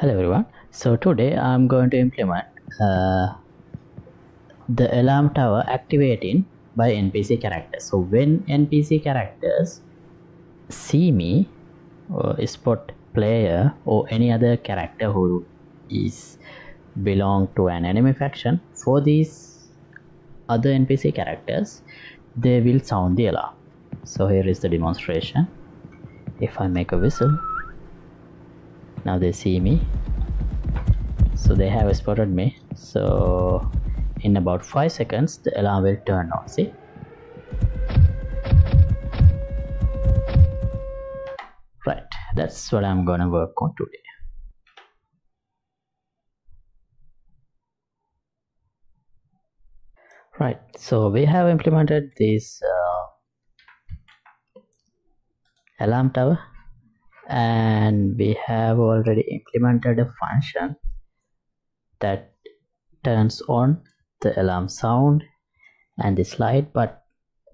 hello everyone. So today i'm going to implement uh, the alarm tower activating by npc characters. So when npc characters see me or spot player or any other character who is belong to an enemy faction for these other npc characters they will sound the alarm. So here is the demonstration. If i make a whistle now they see me. So they have spotted me. So in about five seconds the alarm will turn on see? Right that's what i'm gonna work on today. Right so we have implemented this uh, alarm tower and we have already implemented a function that turns on the alarm sound and this light but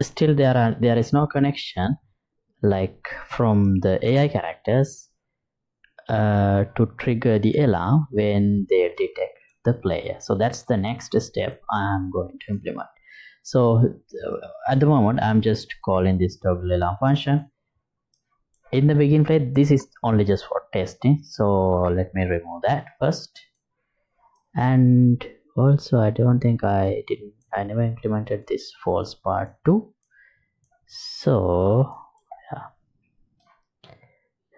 still there are there is no connection like from the AI characters uh, to trigger the alarm when they detect the player. So that's the next step I'm going to implement. So uh, at the moment I'm just calling this toggle alarm function in the begin phase this is only just for testing. So let me remove that first. And also I don't think I didn't I never implemented this false part too so yeah.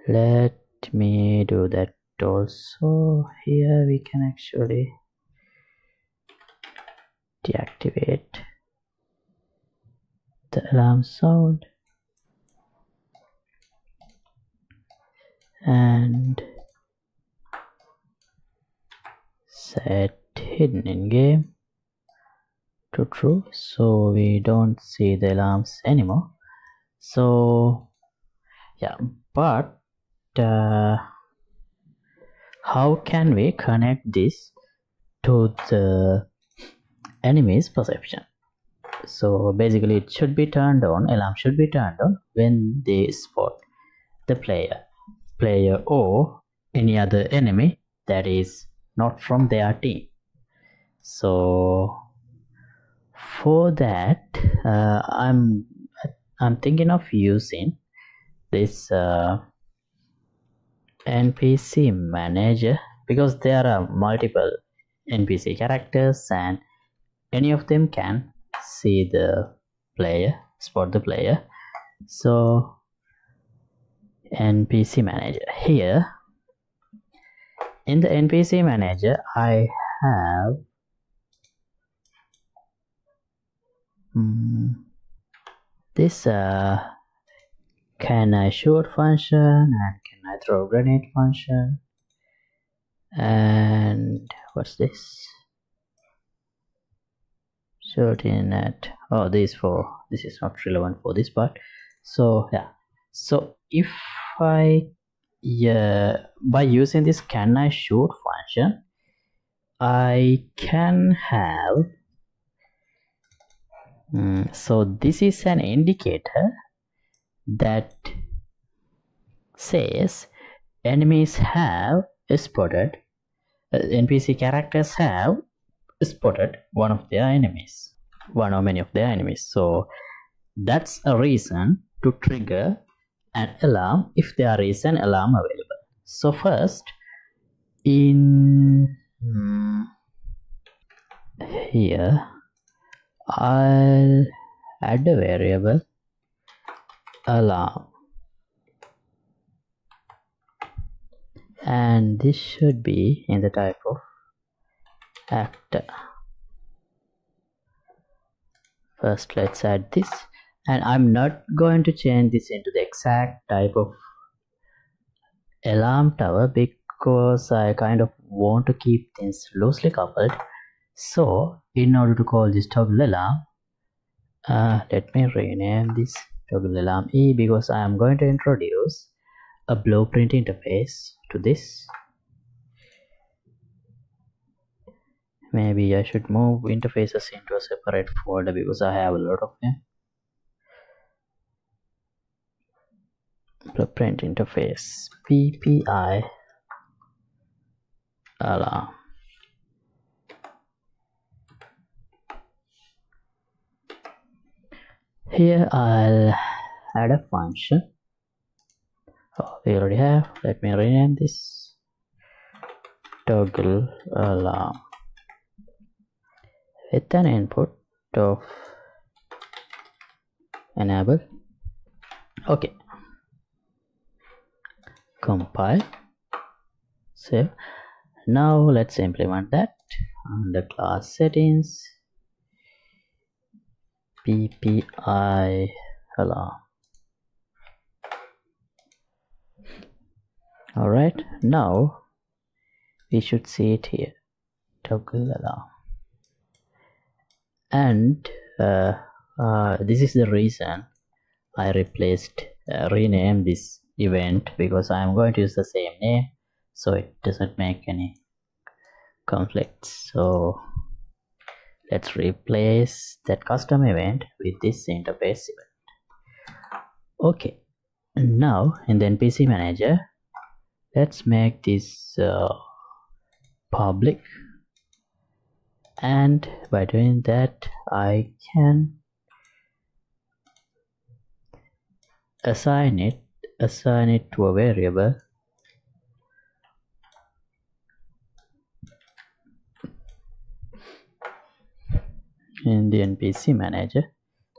Let me do that also. Here we can actually deactivate the alarm sound and set hidden in game to true. So we don't see the alarms anymore. So yeah but uh, how can we connect this to the enemy's perception? So basically it should be turned on alarm should be turned on when they spot the player player or any other enemy that is not from their team. So for that uh, i'm i'm thinking of using this uh, npc manager because there are multiple npc characters and any of them can see the player spot the player. So npc manager. Here in the npc manager i have um, this uh, can i shoot function and can i throw grenade function? And what's this? Shooting at oh this for this is not relevant for this part. So yeah. So if i yeah by using this can i shoot function i can have. Um, so this is an indicator that says enemies have spotted uh, npc characters have spotted one of their enemies one or many of their enemies. So that's a reason to trigger an alarm if there is an alarm available. So first in hmm, here I'll add a variable alarm. And this should be in the type of actor. First let's add this and I'm not going to change this into the exact type of alarm tower because I kind of want to keep things loosely coupled. So in order to call this toggle alarm uh, let me rename this toggle alarm E because I am going to introduce a blueprint interface to this. Maybe I should move interfaces into a separate folder because I have a lot of them blueprint interface BPI alarm here I'll add a function. Oh, we already have. Let me rename this. Toggle alarm with an input of enable. Okay compile. Save. Now let's implement that under class settings. BPI alarm all right now we should see it here. Toggle alarm and uh, uh, this is the reason I replaced uh, rename this event because I'm going to use the same name so it doesn't make any conflicts. So let's replace that custom event with this interface event. Okay now in the npc manager let's make this uh, public. And by doing that I can assign it assign it to a variable. In the npc manager.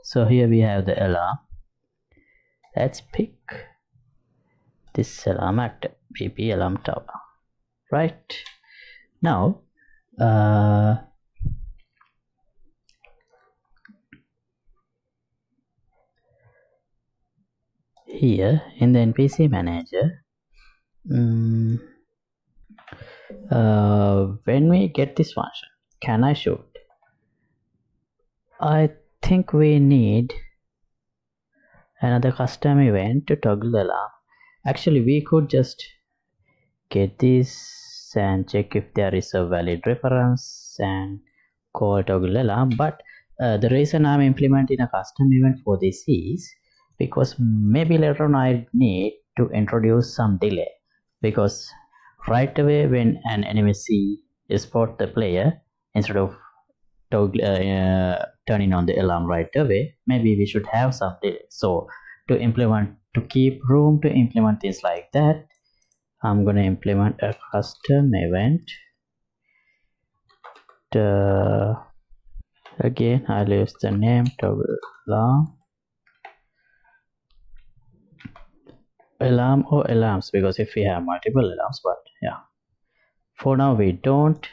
So here we have the alarm. Let's pick this alarm actor BP alarm tower. Right. Now uh, here in the npc manager. Um, uh, when we get this function can i shoot? I think we need another custom event to toggle the alarm. Actually we could just get this and check if there is a valid reference and call toggle alarm but uh, the reason i'm implementing a custom event for this is because maybe later on I need to introduce some delay. Because right away when an enemy see spot the player instead of toggle, uh, uh, turning on the alarm right away maybe we should have some delay. So to implement to keep room to implement things like that I'm gonna implement a custom event. The again I'll use the name toggle alarm alarm or alarms because if we have multiple alarms but yeah. For now we don't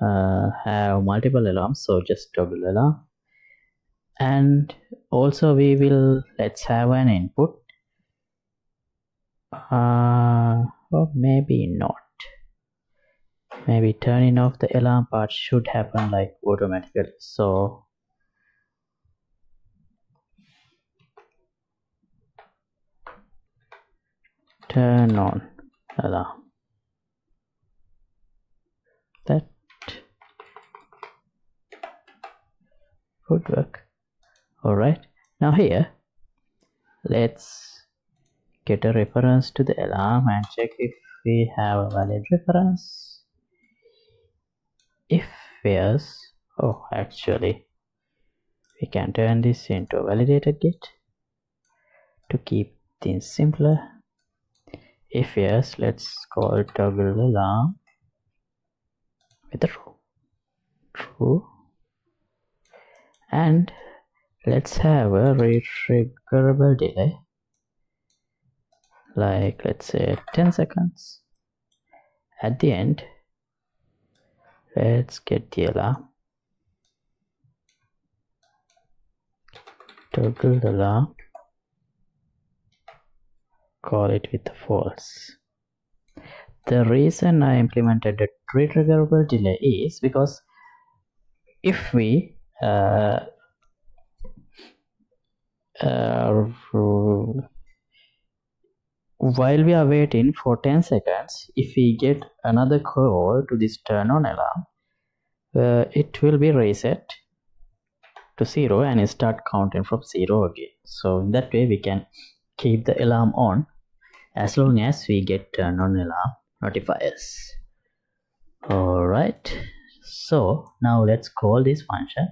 uh, have multiple alarms so just toggle alarm. And also we will let's have an input. Uh, or maybe not. Maybe turning off the alarm part should happen like automatically. So turn on. Alarm that would work. All right. Now here let's get a reference to the alarm and check if we have a valid reference. If yes oh actually we can turn this into a validated get to keep things simpler if yes let's call toggle alarm with true true and let's have a retriggerable delay. Like let's say 10 seconds. At the end let's get the alarm. Toggle the alarm call it with false the reason I implemented a retriggerable delay is because if we uh, uh, while we are waiting for 10 seconds if we get another call to this turn on alarm uh, it will be reset to zero and start counting from zero again. So in that way we can keep the alarm on as long as we get turn on alarm notifiers. All right so now let's call this function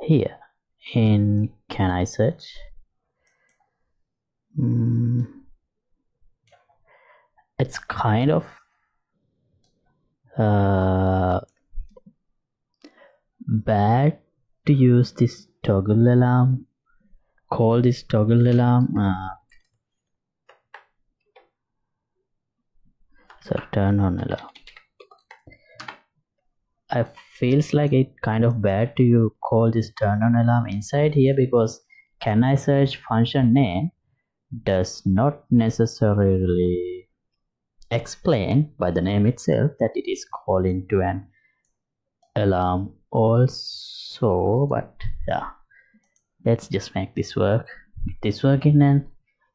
here. In can I search? Mm, it's kind of uh, bad to use this toggle alarm. Call this toggle alarm uh, so turn on alarm I feels like it kind of bad to you call this turn on alarm inside here because can I search function name does not necessarily explain by the name itself that it is calling to an alarm also but yeah let's just make this work. This working and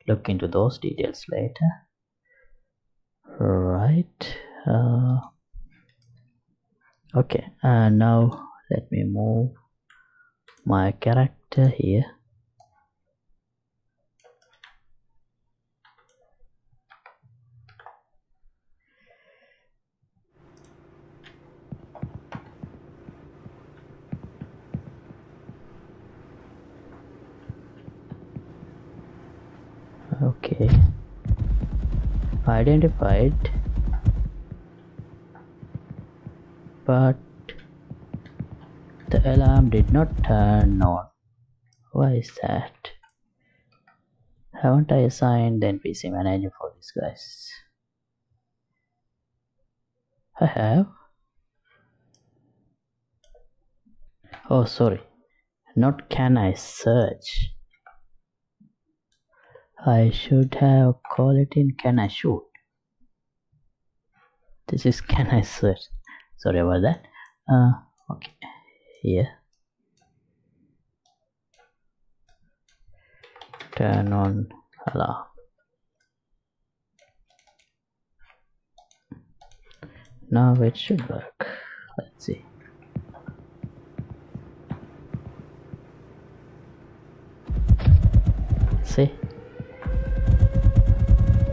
look into those details later right uh, okay uh, now let me move my character here. Okay identified but the alarm did not turn on. Why is that? Haven't I assigned the NPC manager for this guys? I have. Oh sorry. Not can I search I should have called it in can I shoot? This is can I search sorry about that. Uh, okay. Here. Turn on alarm. Now it should work. Let's see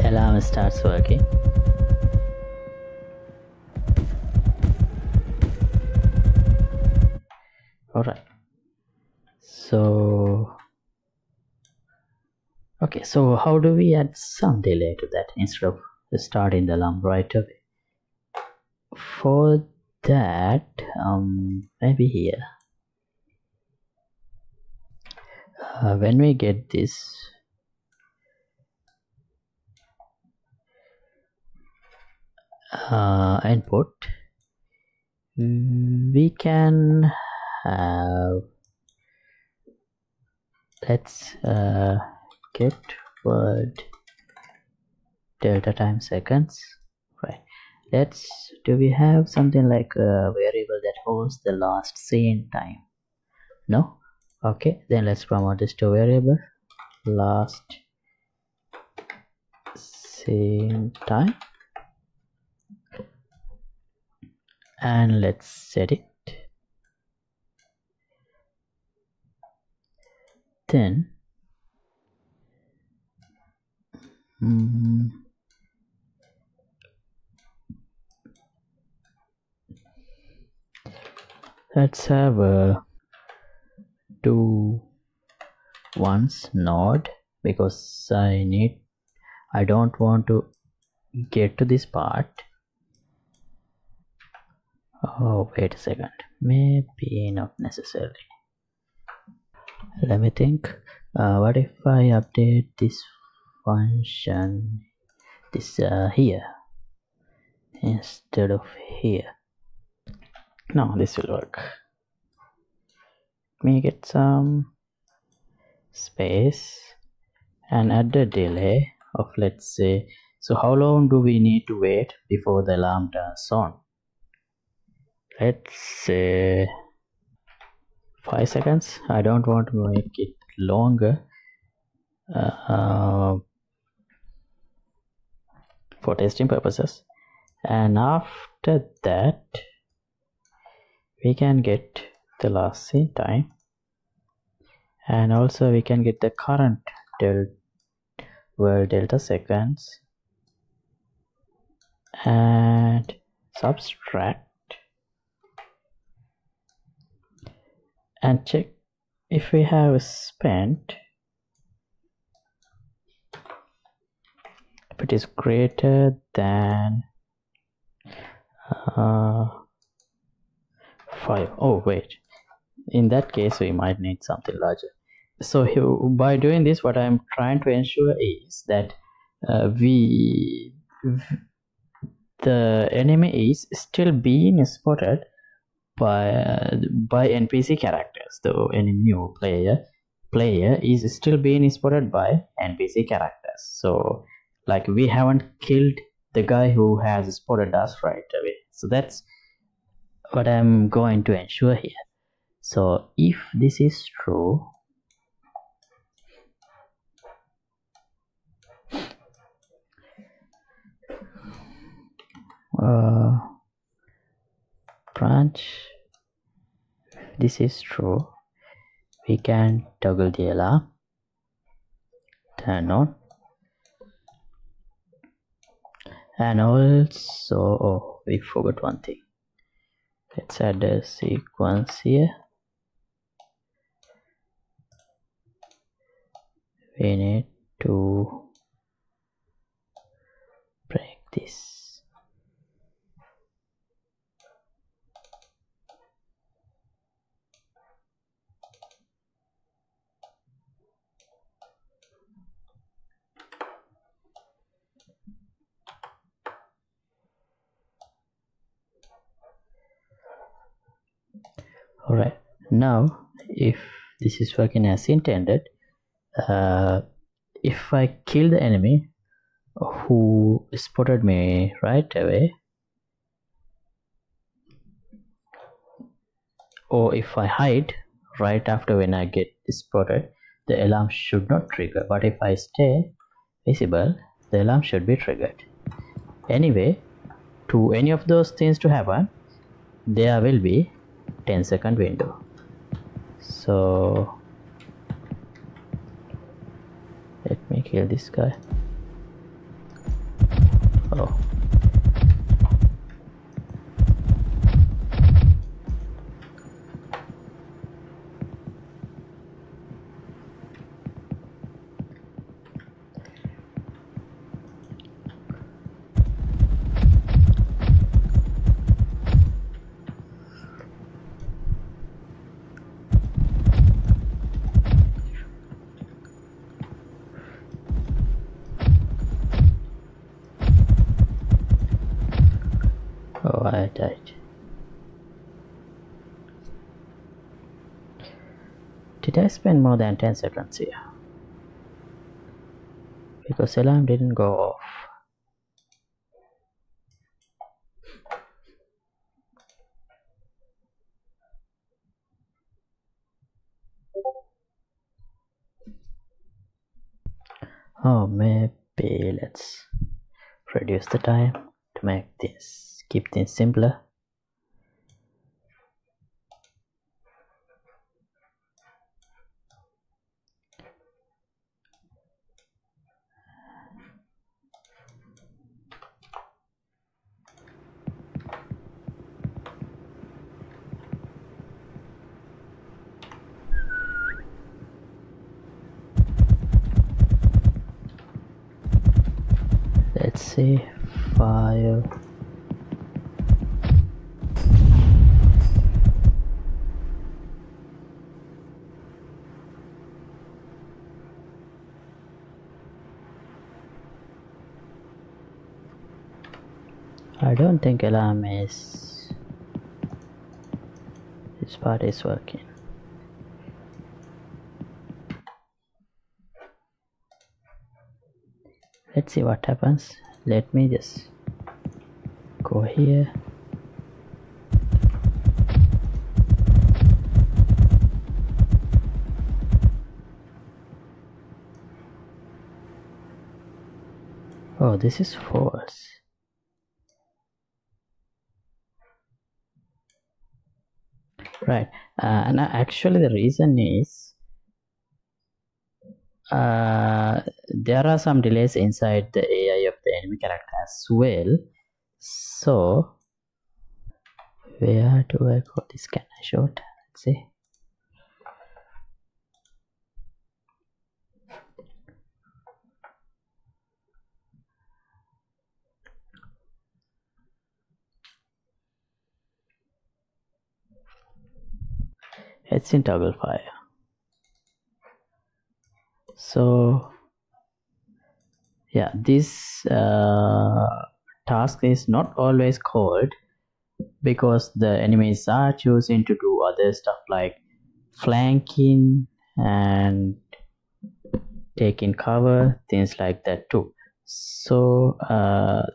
alarm starts working. All right. So okay so how do we add some delay to that instead of starting the alarm right away? For that um maybe here. Uh, when we get this uh, input we can have let's uh, get world delta time seconds right? Let's do we have something like a variable that holds the last seen time? No? Okay then let's promote this to variable last seen time and let's set it. Then mm, let's have a do once node because I need I don't want to get to this part oh wait a second. Maybe not necessarily. Let me think. Uh, what if I update this function this uh, here instead of here? No this will work. Let me get some space and add a delay of let's say so how long do we need to wait before the alarm turns on let's say five seconds. I don't want to make it longer. Uh, for testing purposes. And after that we can get the last seen time. And also we can get the current del world delta seconds. And subtract and check if we have spent. If it is greater than uh, 5 oh wait. In that case we might need something larger. So by doing this what i'm trying to ensure is that uh, we the enemy is still being spotted by uh, by npc characters. The enemy player player is still being spotted by npc characters. So like we haven't killed the guy who has spotted us right away. So that's what i'm going to ensure here. So if this is true uh, branch this is true. We can toggle the alarm. Turn on. And also oh, we forgot one thing. Let's add a sequence here. We need to break this all right now if this is working as intended uh, if I kill the enemy who spotted me right away or if I hide right after when I get spotted the alarm should not trigger. But if I stay visible the alarm should be triggered. Anyway to any of those things to happen there will be 10 second window so let me kill this guy. Oh Oh, I Did I spend more than 10 seconds here? Because the alarm didn't go off. Oh, maybe let's reduce the time to make this keep things simpler let's see file I don't think alarm is this part is working. Let's see what happens. Let me just go here. Oh this is false right. Uh, and actually the reason is uh, there are some delays inside the AI of the enemy character as well. So where do I go? This can I show? It let's see it's in toggle fire so yeah this uh, task is not always called because the enemies are choosing to do other stuff like flanking and taking cover things like that too. So uh,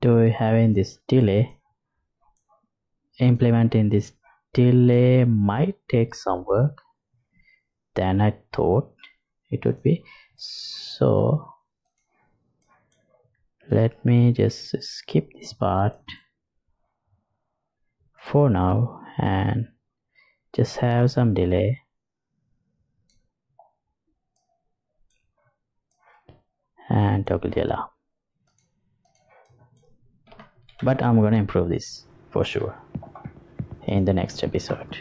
do having this delay implementing this delay uh, might take some work than I thought it would be. So let me just skip this part for now and just have some delay. And toggle the alarm. But I'm gonna improve this for sure in the next episode.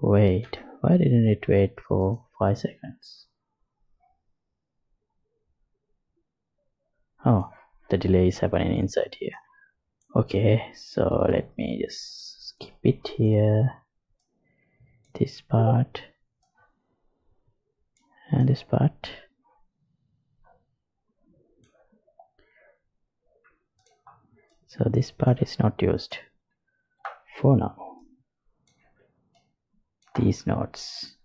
Wait why didn't it wait for 5 seconds? Oh the delay is happening inside here. Okay so let me just skip it here. This part. And this part so this part is not used. For now. These nodes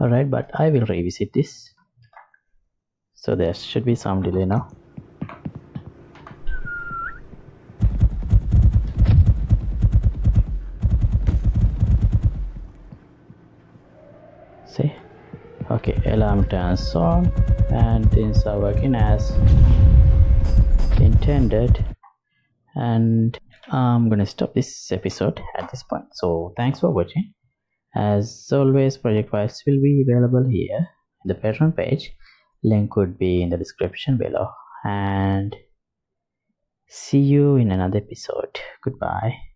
alright but I will revisit this. So there should be some delay now see turns on and things are working as intended. And I'm gonna stop this episode at this point. So thanks for watching. As always project files will be available here in the patreon page. Link would be in the description below. And see you in another episode. Goodbye